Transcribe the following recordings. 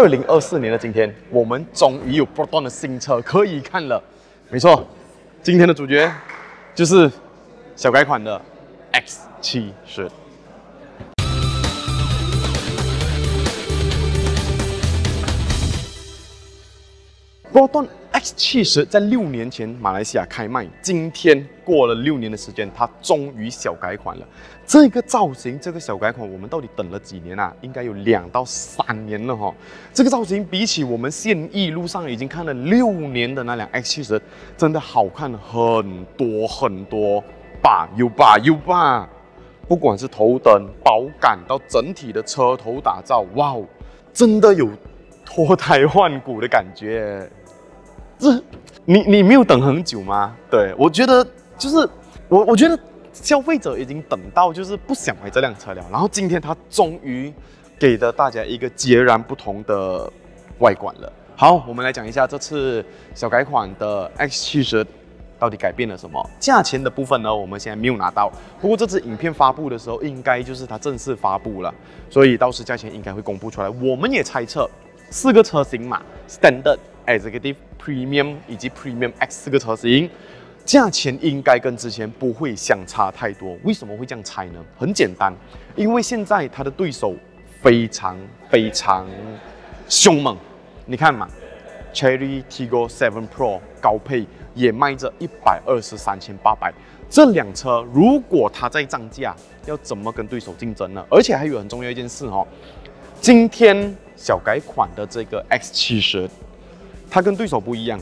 二零二四年的今天，我们终于有 Proton 的新车可以看了。没错，今天的主角就是小改款的 X 七十。Proton X 七十在六年前马来西亚开卖，今天过了六年的时间，它终于小改款了。这个造型，这个小改款，我们到底等了几年啊？应该有两到三年了哈。这个造型比起我们现役路上已经看了六年的那辆 X 七十，真的好看很多很多，吧有吧有吧。不管是头灯、保感到整体的车头打造，哇哦，真的有脱胎换骨的感觉。这，你你没有等很久吗？对我觉得就是我我觉得消费者已经等到就是不想买这辆车了，然后今天他终于给了大家一个截然不同的外观了。好，我们来讲一下这次小改款的 X 七十到底改变了什么。价钱的部分呢，我们现在没有拿到，不过这支影片发布的时候应该就是它正式发布了，所以到时价钱应该会公布出来。我们也猜测四个车型嘛，Standard。Executive Premium 以及 Premium X 四个车型，价钱应该跟之前不会相差太多。为什么会这样猜呢？很简单，因为现在它的对手非常非常凶猛。你看嘛，Cherry Tiggo 7 Pro 高配也卖着一百二十三千八百。这辆车如果它在涨价，要怎么跟对手竞争呢？而且还有很重要一件事哦，今天小改款的这个 X 七十。它跟对手不一样，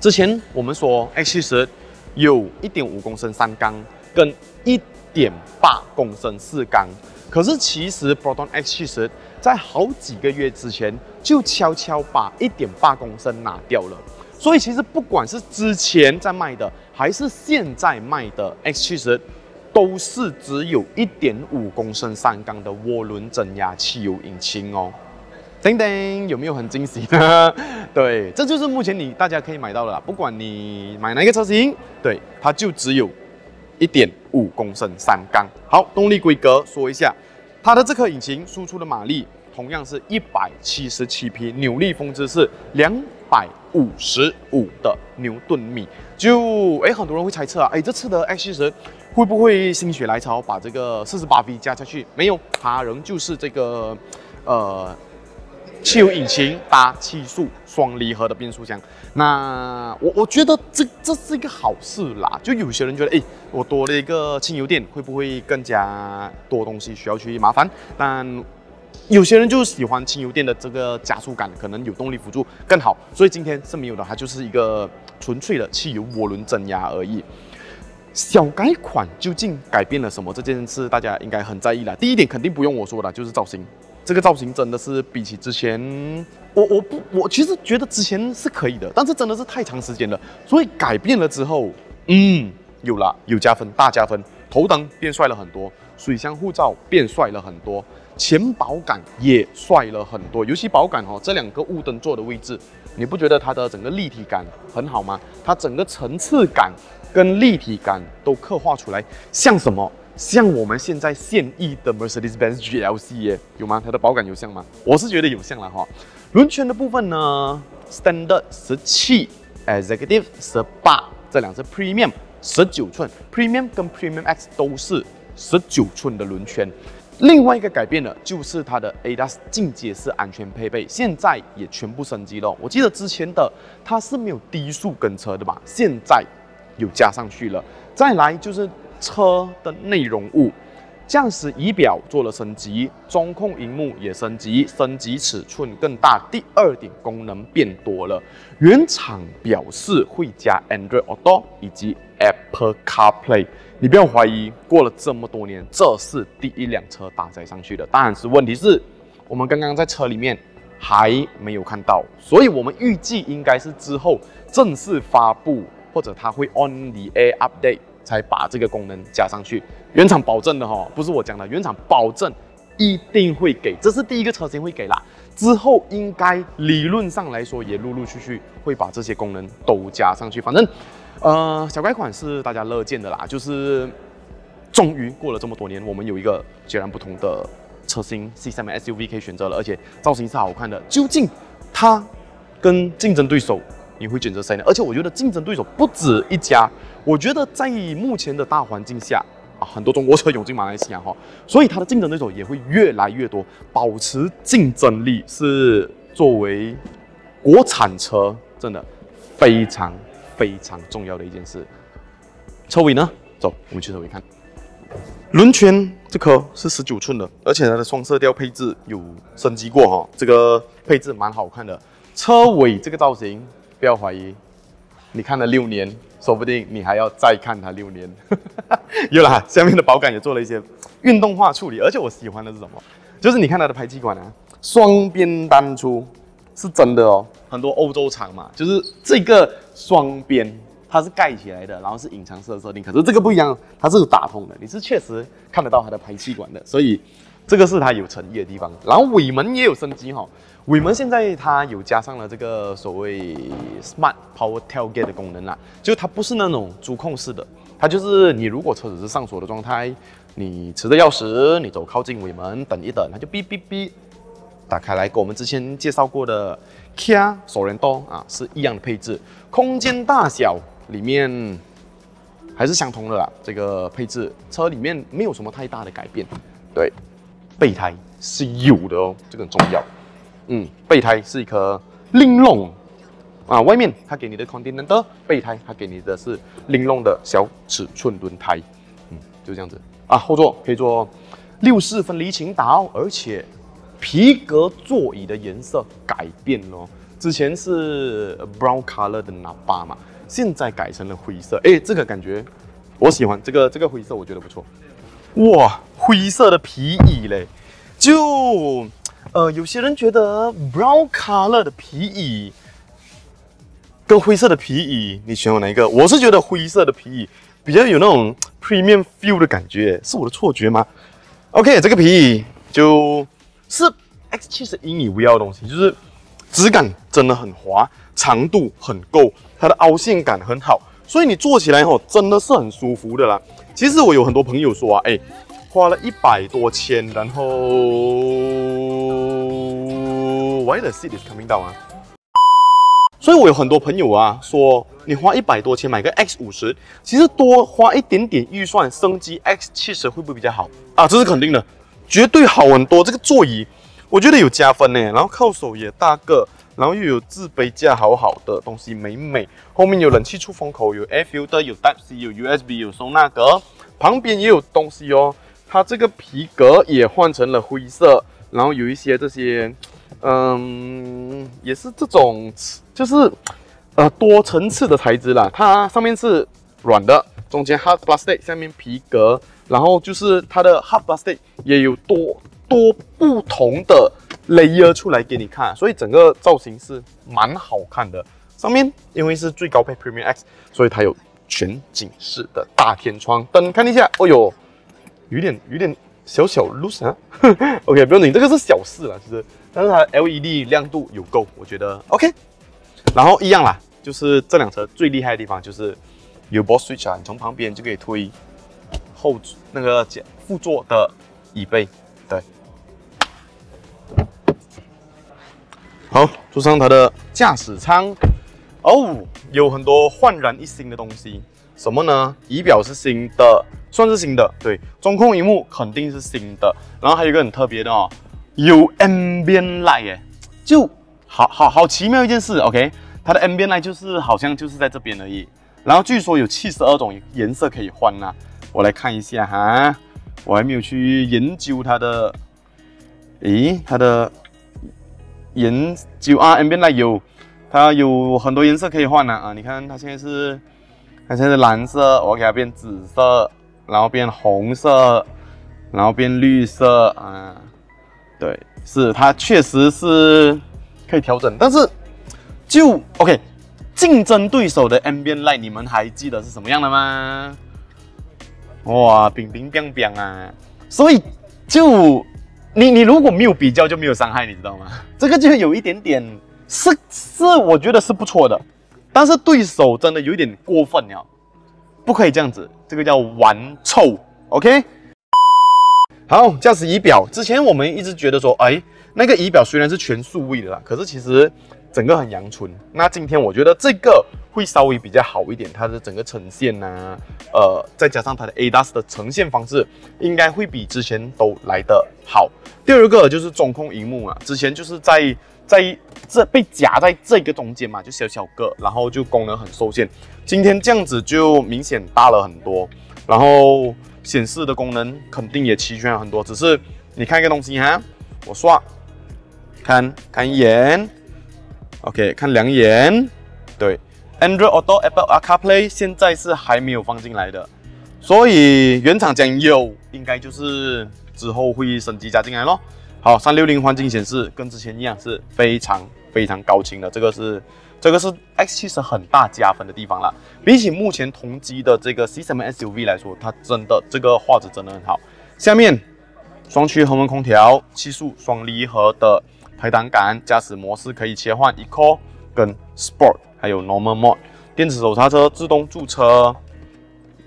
之前我们说 X 七十有一点五公升三缸跟一点八公升四缸，可是其实 Proton X 七十在好几个月之前就悄悄把一点八公升拿掉了，所以其实不管是之前在卖的还是现在卖的 X 七十，都是只有一点五公升三缸的涡轮增压汽油引擎哦。叮叮，有没有很惊喜呢？对，这就是目前你大家可以买到的，不管你买哪一个车型，对，它就只有一点五公升三缸。好，动力规格说一下，它的这颗引擎输出的马力同样是一百七十七匹，扭力峰值是两百五十五的牛顿米。就哎，很多人会猜测啊，哎，这次的 X 七十会不会心血来潮把这个四十八 V 加下去？没有，它仍旧是这个呃。汽油引擎搭七速双离合的变速箱，那我我觉得这这是一个好事啦。就有些人觉得，哎，我多了一个轻油电，会不会更加多东西需要去麻烦？但有些人就喜欢轻油电的这个加速感，可能有动力辅助更好。所以今天是没有的，它就是一个纯粹的汽油涡轮增压而已。小改款究竟改变了什么？这件事大家应该很在意了。第一点肯定不用我说的，就是造型。这个造型真的是比起之前，我我不我其实觉得之前是可以的，但是真的是太长时间了，所以改变了之后，嗯，有了有加分大加分，头灯变帅了很多，水箱护罩变帅了很多，前保杆也帅了很多，尤其保杆哦，这两个雾灯座的位置，你不觉得它的整个立体感很好吗？它整个层次感跟立体感都刻画出来，像什么？像我们现在现役的 Mercedes-Benz GLC 耶，有吗？它的保感有像吗？我是觉得有像了哈。轮圈的部分呢，Standard 十七，Executive 十八，这两只 Premium 十九寸，Premium 跟 Premium X 都是十九寸的轮圈。另外一个改变的就是它的 ADAS 进阶式安全配备，现在也全部升级了。我记得之前的它是没有低速跟车的吧？现在有加上去了。再来就是。车的内容物，驾驶仪表做了升级，中控荧幕也升级，升级尺寸更大。第二点功能变多了，原厂表示会加 Android Auto 以及 Apple CarPlay。你不要怀疑，过了这么多年，这是第一辆车搭载上去的。但是问题是，我们刚刚在车里面还没有看到，所以我们预计应该是之后正式发布，或者它会 on the air update。才把这个功能加上去，原厂保证的哈，不是我讲的，原厂保证一定会给，这是第一个车型会给啦，之后应该理论上来说也陆陆续续会把这些功能都加上去，反正，呃，小改款是大家乐见的啦，就是终于过了这么多年，我们有一个截然不同的车型 C 三 SUV 可以选择了，而且造型是好看的。究竟它跟竞争对手，你会选择谁呢？而且我觉得竞争对手不止一家，我觉得在目前的大环境下啊，很多中国车涌进马来西亚哈，所以它的竞争对手也会越来越多，保持竞争力是作为国产车真的非常非常重要的一件事。车尾呢？走，我们去车尾看。轮圈这颗是十九寸的，而且它的双色调配置有升级过哈，这个配置蛮好看的。车尾这个造型，不要怀疑，你看了六年，说不定你还要再看它六年。有了，下面的保杆也做了一些运动化处理，而且我喜欢的是什么？就是你看它的排气管啊，双边单出，是真的哦。很多欧洲厂嘛，就是这个双边。它是盖起来的，然后是隐藏式的设定，可是这个不一样，它是打通的，你是确实看得到它的排气管的，所以这个是它有诚意的地方。然后尾门也有升级哈，尾门现在它有加上了这个所谓 Smart Power Tailgate 的功能啦，就它不是那种主控式的，它就是你如果车子是上锁的状态，你持着钥匙，你走靠近尾门等一等，它就哔哔哔打开来，跟我们之前介绍过的 Kia Sorento 啊是一样的配置，空间大小。里面还是相同的啦，这个配置车里面没有什么太大的改变。对，备胎是有的哦，这个很重要。嗯，备胎是一颗玲珑啊，外面它给你的 Continental 备胎，它给你的是玲珑的小尺寸轮胎。嗯，就这样子啊，后座可以做六四分离琴岛，而且皮革座椅的颜色改变了，之前是 brown color 的喇叭嘛。现在改成了灰色，哎，这个感觉我喜欢，这个这个灰色我觉得不错。哇，灰色的皮椅嘞，就呃，有些人觉得 brown color 的皮椅跟灰色的皮椅，你选我哪一个？我是觉得灰色的皮椅比较有那种 premium feel 的感觉，是我的错觉吗？OK，这个皮椅就是 X 七十引以为傲的东西，就是质感真的很滑，长度很够。它的凹陷感很好，所以你坐起来吼真的是很舒服的啦。其实我有很多朋友说啊，哎，花了一百多千，然后 Why the seat is coming down 啊？所以我有很多朋友啊说，你花一百多千买个 X 五十，其实多花一点点预算升级 X 七十会不会比较好啊？这是肯定的，绝对好很多。这个座椅我觉得有加分呢，然后靠手也大个。然后又有自杯架，好好的东西，美美。后面有冷气出风口，有 Air Filter，有 Type C，有 USB，有收纳格。旁边也有东西哦。它这个皮革也换成了灰色，然后有一些这些，嗯，也是这种，就是呃多层次的材质啦。它上面是软的，中间 Hard Plastic，下面皮革，然后就是它的 Hard Plastic 也有多多不同的。Layer 出来给你看，所以整个造型是蛮好看的。上面因为是最高配 Premium X，所以它有全景式的大天窗灯，看一下，哦呦，有点有点小小 loose 啊。OK，不用紧，这个是小事了，其实，但是它 LED 亮度有够，我觉得 OK。然后一样啦，就是这辆车最厉害的地方就是有 b o s Switch 啊，你从旁边就可以推后那个副座的椅背。对好，坐上它的驾驶舱哦，有很多焕然一新的东西。什么呢？仪表是新的，算是新的。对，中控荧幕肯定是新的。然后还有一个很特别的哦，有 ambient light 哎，就好好好奇妙一件事。OK，它的 ambient light 就是好像就是在这边而已。然后据说有七十二种颜色可以换呐。我来看一下哈，我还没有去研究它的，诶，它的。颜就啊，N 边来有，它有很多颜色可以换的啊！你看它现在是，它现在是蓝色，我给它变紫色，然后变红色，然后变绿色啊。对，是它确实是可以调整，但是就 OK，竞争对手的 N 边 light 你们还记得是什么样的吗？哇，冰冰冰冰啊！所以就。你你如果没有比较就没有伤害，你知道吗？这个就有一点点是是，我觉得是不错的，但是对手真的有点过分了，不可以这样子，这个叫玩臭，OK？好，驾驶仪表，之前我们一直觉得说，哎，那个仪表虽然是全数位的啦，可是其实整个很阳春。那今天我觉得这个会稍微比较好一点，它的整个呈现呐，呃，再加上它的 ADAS 的呈现方式，应该会比之前都来得好。第二个就是中控荧幕啊，之前就是在在这被夹在这个中间嘛，就小小个，然后就功能很受限。今天这样子就明显大了很多，然后。显示的功能肯定也齐全很多，只是你看一个东西哈，我刷，看看一眼，OK，看两眼，对，Android Auto、Apple CarPlay 现在是还没有放进来的，所以原厂讲有，应该就是之后会升级加进来咯。好，三六零环境显示跟之前一样是非常非常高清的，这个是。这个是 X7 很大加分的地方了，比起目前同级的这个 C7 SUV 来说，它真的这个画质真的很好。下面双区恒温空调，七速双离合的排档杆，驾驶模式可以切换 Eco 跟 Sport，还有 Normal Mode，电子手刹车，自动驻车，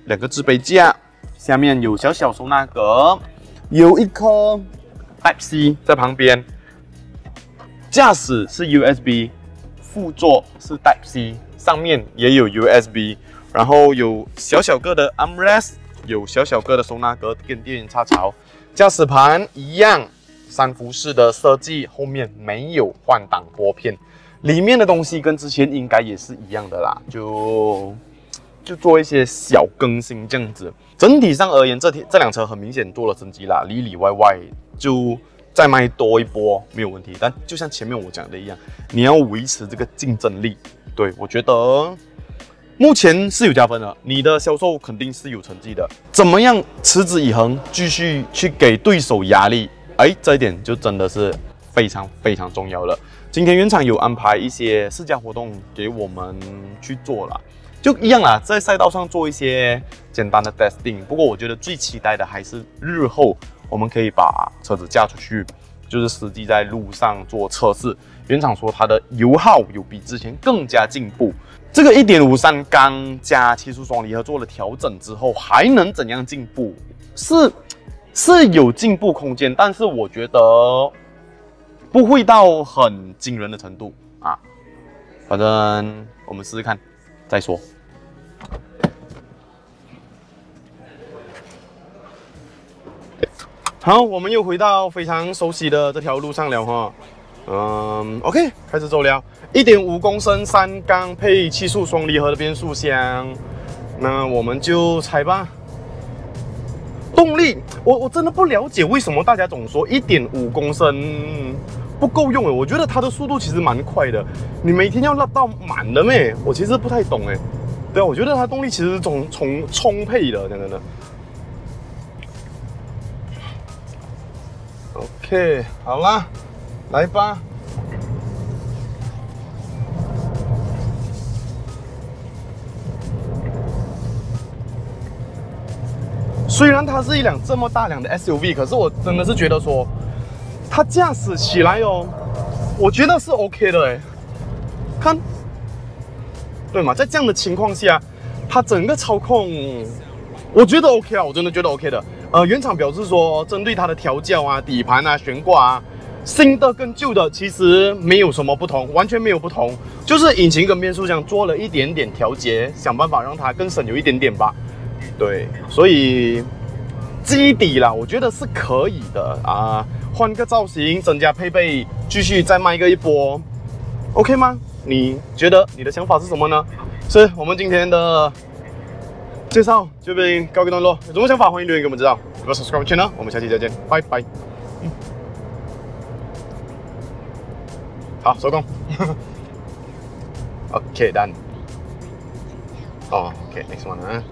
两个置杯架，下面有小小收纳格，有一颗 Type C 在旁边，驾驶是 USB。副座是 Type C，上面也有 USB，然后有小小个的 armrest，有小小个的收纳格跟电源插槽。驾驶盘一样，三幅式的设计，后面没有换挡拨片。里面的东西跟之前应该也是一样的啦，就就做一些小更新这样子。整体上而言，这这辆车很明显做了升级啦，里里外外就。再卖多一波没有问题，但就像前面我讲的一样，你要维持这个竞争力。对我觉得目前是有加分的，你的销售肯定是有成绩的。怎么样持之以恒，继续去给对手压力？哎，这一点就真的是非常非常重要了。今天原厂有安排一些试驾活动给我们去做了，就一样啦，在赛道上做一些简单的 testing。不过我觉得最期待的还是日后。我们可以把车子驾出去，就是司机在路上做测试。原厂说它的油耗有比之前更加进步。这个一点五三缸加七速双离合做了调整之后，还能怎样进步？是是有进步空间，但是我觉得不会到很惊人的程度啊。反正我们试试看再说。好，我们又回到非常熟悉的这条路上了哈。嗯，OK，开始走了。一点五公升三缸配七速双离合的变速箱，那我们就踩吧。动力，我我真的不了解为什么大家总说一点五公升不够用诶，我觉得它的速度其实蛮快的。你每天要拉到满的咩？我其实不太懂诶。对啊，我觉得它动力其实充充充沛的，等等等。OK，好啦，来吧。虽然它是一辆这么大辆的 SUV，可是我真的是觉得说，它驾驶起来哦，我觉得是 OK 的哎。看，对嘛，在这样的情况下，它整个操控，我觉得 OK 啊，我真的觉得 OK 的。呃，原厂表示说，针对它的调教啊、底盘啊、悬挂啊，新的跟旧的其实没有什么不同，完全没有不同，就是引擎跟变速箱做了一点点调节，想办法让它更省油一点点吧。对，所以基底啦，我觉得是可以的啊，换个造型，增加配备，继续再卖个一波，OK 吗？你觉得你的想法是什么呢？是我们今天的。介绍这边告一段落，有什么想法欢迎留言给我们知道。如果 subscribe channel，我们下期再见，拜拜。好，收工。OK，done。哦，OK，next one 啊。